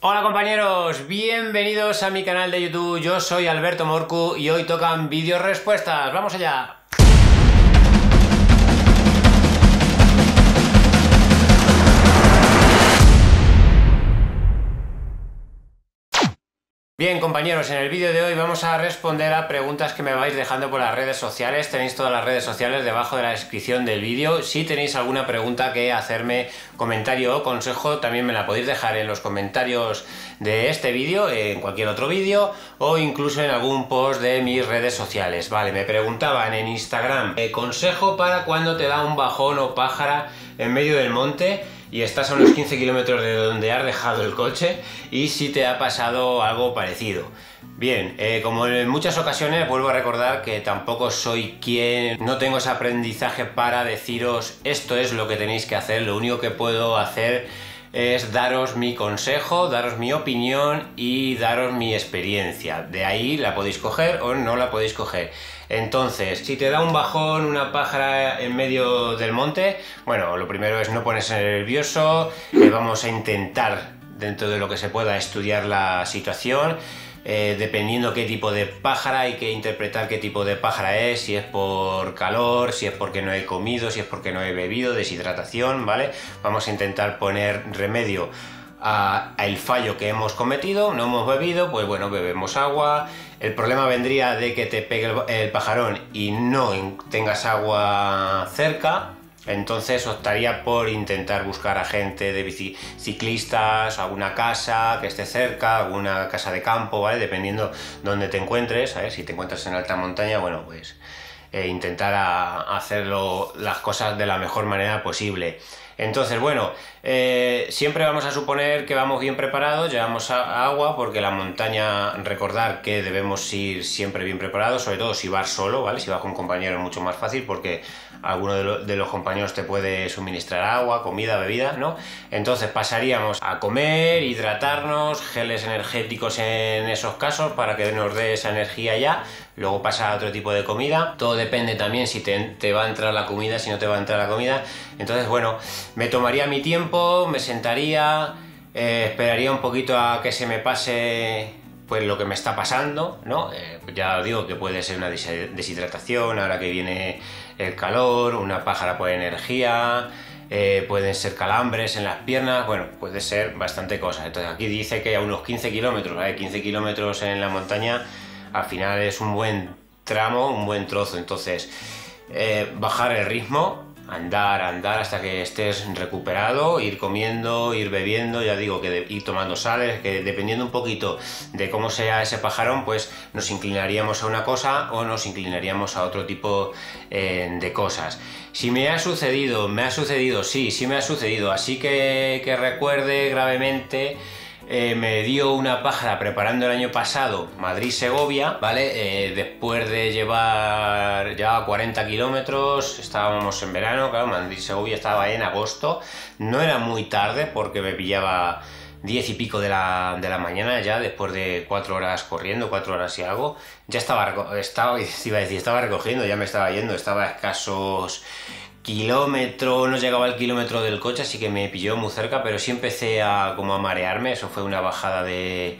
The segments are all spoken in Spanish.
Hola compañeros, bienvenidos a mi canal de YouTube, yo soy Alberto Morcu y hoy tocan vídeos respuestas, ¡vamos allá! Bien compañeros, en el vídeo de hoy vamos a responder a preguntas que me vais dejando por las redes sociales. Tenéis todas las redes sociales debajo de la descripción del vídeo. Si tenéis alguna pregunta que hacerme, comentario o consejo, también me la podéis dejar en los comentarios de este vídeo, en cualquier otro vídeo o incluso en algún post de mis redes sociales. Vale, me preguntaban en Instagram, eh, consejo para cuando te da un bajón o pájara en medio del monte y estás a unos 15 kilómetros de donde has dejado el coche y si te ha pasado algo parecido. Bien, eh, como en muchas ocasiones vuelvo a recordar que tampoco soy quien, no tengo ese aprendizaje para deciros esto es lo que tenéis que hacer, lo único que puedo hacer es daros mi consejo, daros mi opinión y daros mi experiencia. De ahí la podéis coger o no la podéis coger. Entonces, si te da un bajón, una pájara en medio del monte, bueno, lo primero es no ponerse nervioso, eh, vamos a intentar, dentro de lo que se pueda, estudiar la situación. Eh, dependiendo qué tipo de pájara hay que interpretar qué tipo de pájara es, si es por calor, si es porque no he comido, si es porque no he bebido, deshidratación, ¿vale? Vamos a intentar poner remedio al fallo que hemos cometido, no hemos bebido, pues bueno, bebemos agua. El problema vendría de que te pegue el, pajarón y no tengas agua cerca, entonces optaría por intentar buscar a gente de ciclistas, alguna casa que esté cerca, alguna casa de campo, ¿vale? Dependiendo dónde te encuentres, Si te encuentras en alta montaña, bueno, pues eh, intentar hacerlo las cosas de la mejor manera posible. Entonces, bueno, eh, siempre vamos a suponer que vamos bien preparados, llevamos agua, porque la montaña, recordar que debemos ir siempre bien preparados, sobre todo si vas solo, ¿vale? Si vas con un compañero es mucho más fácil porque alguno de, los compañeros te puede suministrar agua, comida, bebida, ¿no? Entonces pasaríamos a comer, hidratarnos, geles energéticos en esos casos para que nos dé esa energía ya, luego pasar a otro tipo de comida, todo depende también si te va a entrar la comida, si no te va a entrar la comida, entonces bueno, me tomaría mi tiempo, me sentaría, eh, esperaría un poquito a que se me pase pues lo que me está pasando, ¿no? Eh, ya digo que puede ser una deshidratación, ahora que viene el calor, una pájara por energía, eh, pueden ser calambres en las piernas, bueno, puede ser bastante cosas. Entonces aquí dice que a unos 15 kilómetros, ¿vale? 15 kilómetros en la montaña, al final es un buen tramo, un buen trozo, entonces bajar el ritmo, andar, andar hasta que estés recuperado, ir comiendo, ir bebiendo, ya digo que ir tomando sales, que dependiendo un poquito de cómo sea ese pajarón, pues nos inclinaríamos a una cosa o nos inclinaríamos a otro tipo eh, de cosas. Si me ha sucedido, me ha sucedido, sí, sí me ha sucedido, así que, que recuerde gravemente eh, me dio una pájara preparando el año pasado Madrid-Segovia, ¿vale? Eh, después de llevar ya 40 kilómetros, estábamos en verano, claro, Madrid-Segovia estaba en agosto, no era muy tarde porque me pillaba 10 y pico de la, mañana ya, después de 4 horas corriendo, 4 horas y algo, ya estaba, estaba, iba a decir, estaba recogiendo, ya me estaba yendo, estaba a escasos kilómetro, no llegaba al kilómetro del coche, así que me pilló muy cerca, pero sí empecé a como a marearme, eso fue una bajada de...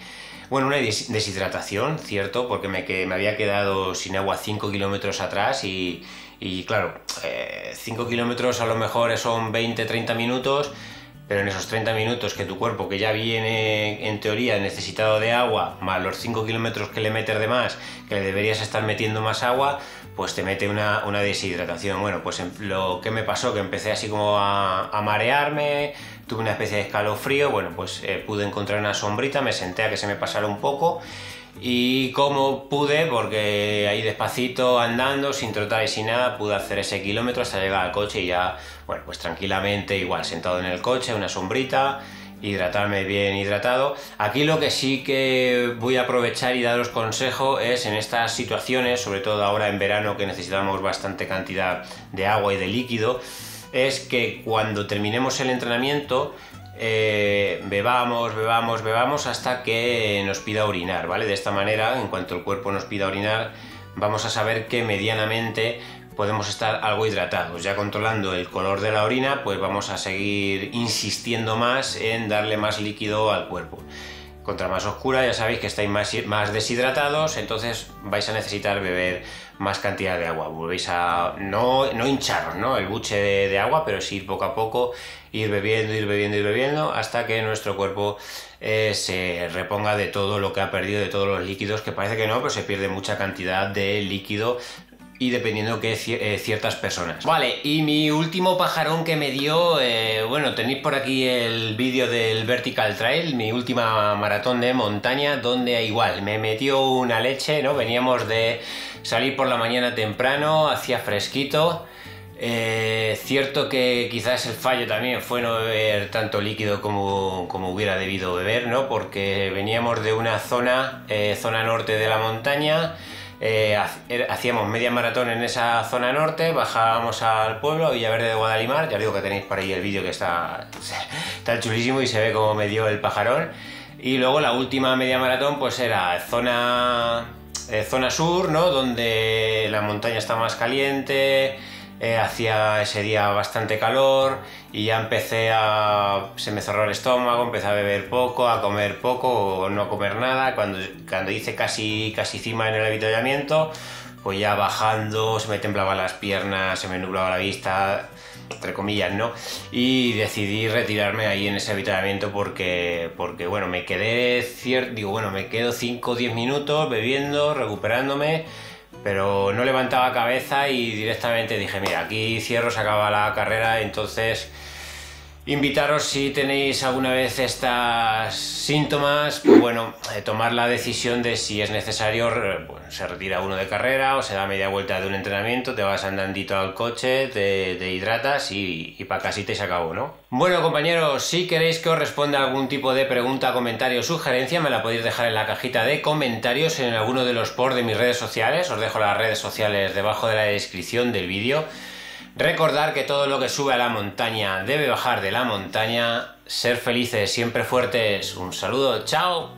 Bueno, una deshidratación, cierto, porque me, me había quedado sin agua 5 kilómetros atrás y, y claro, 5 eh, kilómetros a lo mejor son 20-30 minutos, pero en esos 30 minutos que tu cuerpo, que ya viene en teoría necesitado de agua, más los 5 kilómetros que le metes de más, que le deberías estar metiendo más agua, pues te mete una, deshidratación. Bueno, pues lo que me pasó, que empecé así como a, marearme, tuve una especie de escalofrío, bueno, pues eh, pude encontrar una sombrita, me senté a que se me pasara un poco y como pude, porque ahí despacito andando, sin trotar y sin nada, pude hacer ese kilómetro hasta llegar al coche y ya, bueno, pues tranquilamente, igual sentado en el coche, una sombrita, hidratarme bien hidratado. Aquí lo que sí que voy a aprovechar y daros consejo es en estas situaciones, sobre todo ahora en verano que necesitamos bastante cantidad de agua y de líquido, es que cuando terminemos el entrenamiento eh, bebamos, bebamos, bebamos hasta que nos pida orinar, ¿vale? De esta manera, en cuanto el cuerpo nos pida orinar, vamos a saber que medianamente podemos estar algo hidratados. Ya controlando el color de la orina, pues vamos a seguir insistiendo más en darle más líquido al cuerpo. Contra más oscura ya sabéis que estáis más, más deshidratados, entonces vais a necesitar beber más cantidad de agua. Volvéis a no, no hincharos ¿no? el buche de, agua, pero sí poco a poco ir bebiendo, ir bebiendo, ir bebiendo, hasta que nuestro cuerpo eh, se reponga de todo lo que ha perdido, de todos los líquidos, que parece que no, pero se pierde mucha cantidad de líquido y dependiendo que eh, ciertas personas. Vale, y mi último pajarón que me dio, eh, bueno, tenéis por aquí el vídeo del Vertical Trail, mi última maratón de montaña, donde igual me metió una leche, ¿no? Veníamos de salir por la mañana temprano, hacía fresquito. Eh, cierto que quizás el fallo también fue no beber tanto líquido como, como hubiera debido beber, ¿no? Porque veníamos de una zona, zona norte de la montaña, eh, hacíamos media maratón en esa zona norte, bajábamos al pueblo Villaverde de Guadalimar, ya digo que tenéis por ahí el vídeo que está, está chulísimo y se ve como me dio el pajarón. Y luego la última media maratón pues era zona, eh, zona sur, ¿no? Donde la montaña está más caliente, eh, hacía ese día bastante calor y ya empecé a... se me cerró el estómago, empecé a beber poco, a comer poco o no comer nada. Cuando, cuando hice casi, casi cima en el avituallamiento, pues ya bajando, se me temblaban las piernas, se me nublaba la vista, entre comillas, ¿no? Y decidí retirarme ahí en ese avituallamiento porque, porque bueno, me quedé, cierto, digo, bueno, me quedo 5 o 10 minutos bebiendo, recuperándome pero no levantaba cabeza y directamente dije, mira, aquí cierro, se acaba la carrera, entonces invitaros si tenéis alguna vez estos síntomas, pues bueno, eh, tomar la decisión de si es necesario, se retira uno de carrera o se da media vuelta de un entrenamiento, te vas andandito al coche, te, hidratas y, y para casita y se acabó, ¿no? Bueno compañeros, si queréis que os responda algún tipo de pregunta, comentario o sugerencia, me la podéis dejar en la cajita de comentarios en alguno de los posts de mis redes sociales, os dejo las redes sociales debajo de la descripción del vídeo. Recordar que todo lo que sube a la montaña debe bajar de la montaña. Ser felices, siempre fuertes. Un saludo, chao.